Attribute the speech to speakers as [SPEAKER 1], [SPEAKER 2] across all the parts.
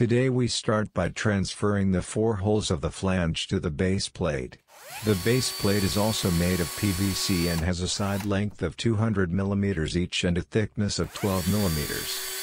[SPEAKER 1] Today we start by transferring the four holes of the flange to the base plate. The base plate is also made of PVC and has a side length of 200 mm each and a thickness of 12 mm.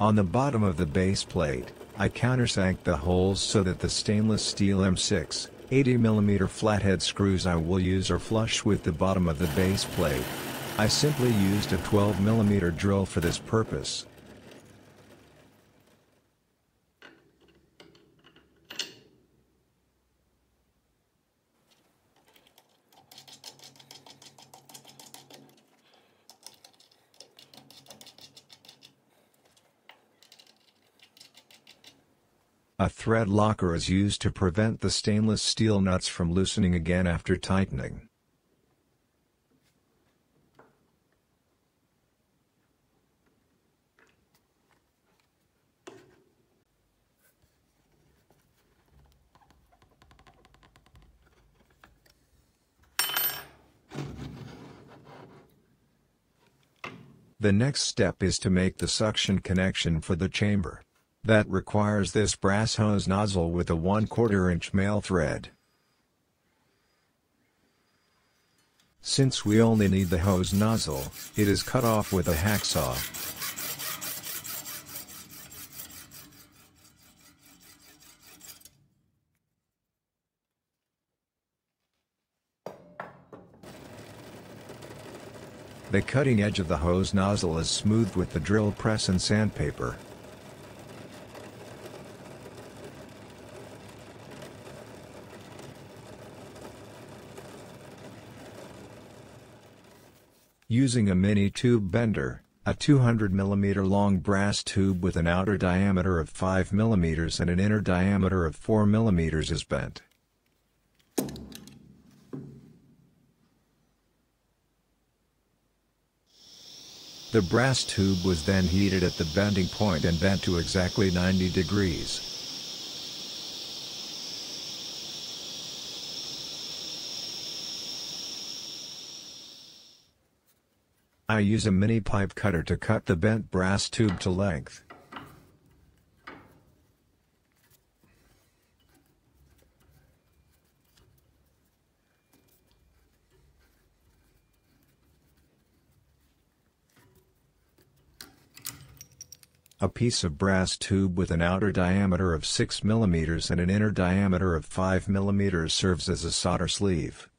[SPEAKER 1] On the bottom of the base plate, I countersank the holes so that the stainless steel M6, 80mm flathead screws I will use are flush with the bottom of the base plate. I simply used a 12mm drill for this purpose. A thread locker is used to prevent the stainless steel nuts from loosening again after tightening. The next step is to make the suction connection for the chamber. That requires this brass hose nozzle with a 1 quarter inch male thread. Since we only need the hose nozzle, it is cut off with a hacksaw. The cutting edge of the hose nozzle is smoothed with the drill press and sandpaper. Using a mini tube bender, a 200 mm long brass tube with an outer diameter of 5 mm and an inner diameter of 4 mm is bent. The brass tube was then heated at the bending point and bent to exactly 90 degrees. I use a mini pipe cutter to cut the bent brass tube to length. A piece of brass tube with an outer diameter of 6 mm and an inner diameter of 5 mm serves as a solder sleeve.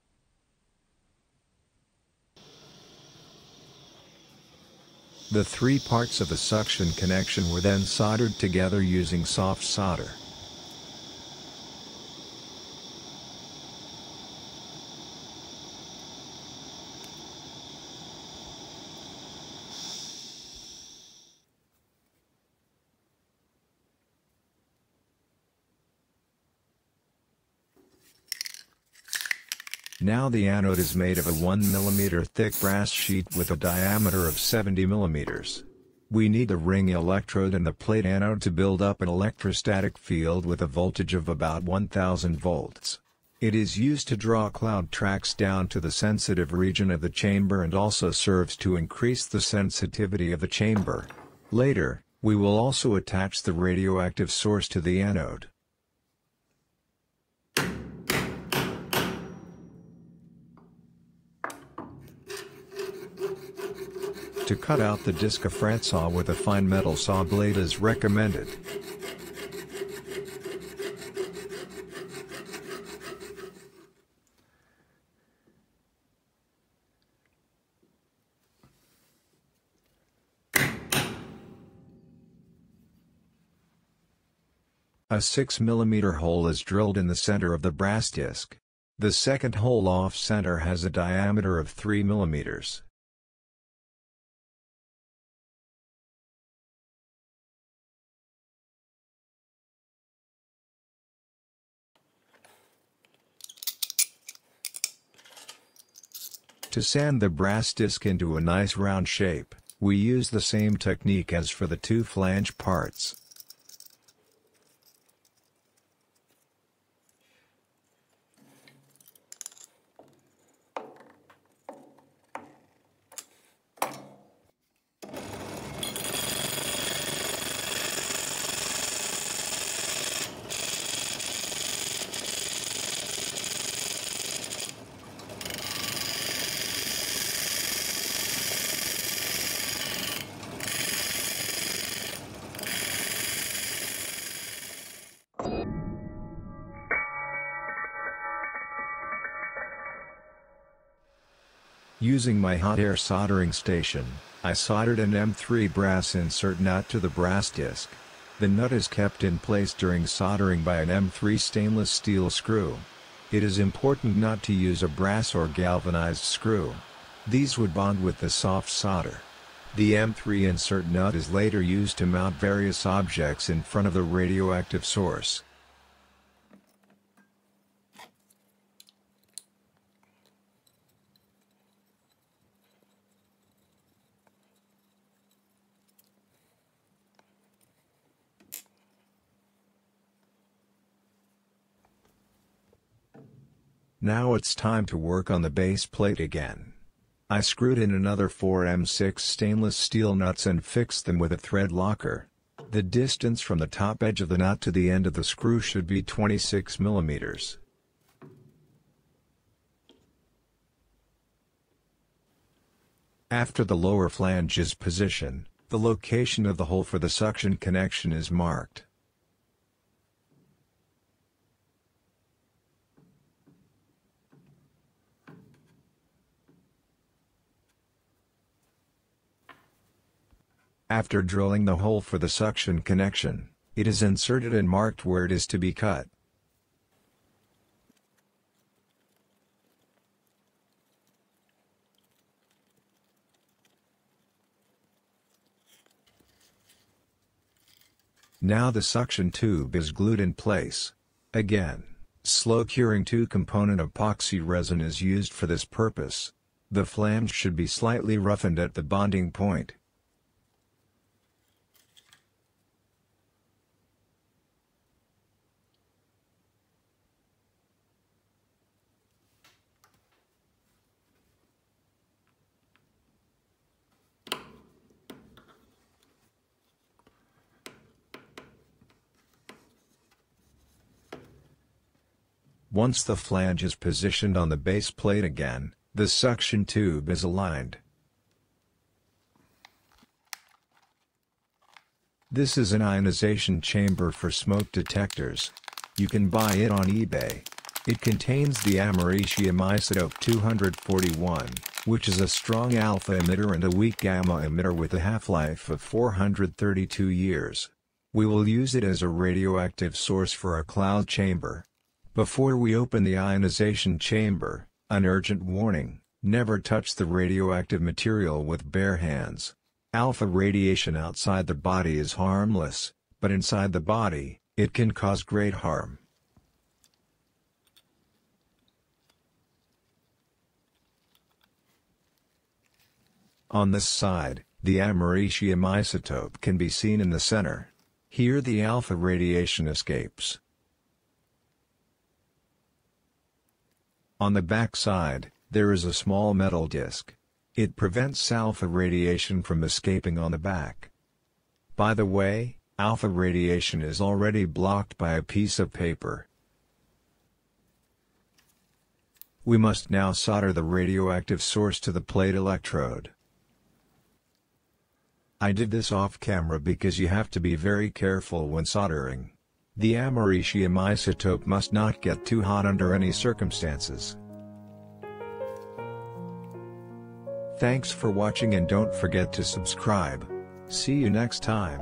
[SPEAKER 1] The three parts of the suction connection were then soldered together using soft solder. Now the anode is made of a 1 mm thick brass sheet with a diameter of 70 mm. We need the ring electrode and the plate anode to build up an electrostatic field with a voltage of about 1000 volts. It is used to draw cloud tracks down to the sensitive region of the chamber and also serves to increase the sensitivity of the chamber. Later, we will also attach the radioactive source to the anode. To cut out the disc a fret saw with a fine metal saw blade is recommended. A 6 mm hole is drilled in the center of the brass disc. The second hole off-center has a diameter of 3 mm. To sand the brass disc into a nice round shape, we use the same technique as for the two flange parts. Using my hot air soldering station, I soldered an M3 brass insert nut to the brass disc. The nut is kept in place during soldering by an M3 stainless steel screw. It is important not to use a brass or galvanized screw. These would bond with the soft solder. The M3 insert nut is later used to mount various objects in front of the radioactive source. Now it's time to work on the base plate again. I screwed in another 4M6 stainless steel nuts and fixed them with a thread locker. The distance from the top edge of the nut to the end of the screw should be 26 millimeters. After the lower flange is positioned, the location of the hole for the suction connection is marked. After drilling the hole for the suction connection, it is inserted and marked where it is to be cut. Now the suction tube is glued in place. Again, slow curing two-component epoxy resin is used for this purpose. The flange should be slightly roughened at the bonding point. Once the flange is positioned on the base plate again, the suction tube is aligned. This is an ionization chamber for smoke detectors. You can buy it on eBay. It contains the americium isotope 241, which is a strong alpha emitter and a weak gamma emitter with a half-life of 432 years. We will use it as a radioactive source for our cloud chamber. Before we open the ionization chamber, an urgent warning, never touch the radioactive material with bare hands. Alpha radiation outside the body is harmless, but inside the body, it can cause great harm. On this side, the americium isotope can be seen in the center. Here the alpha radiation escapes. On the back side, there is a small metal disc. It prevents alpha radiation from escaping on the back. By the way, alpha radiation is already blocked by a piece of paper. We must now solder the radioactive source to the plate electrode. I did this off camera because you have to be very careful when soldering. The americium isotope must not get too hot under any circumstances. Thanks for watching and don't forget to subscribe. See you next time.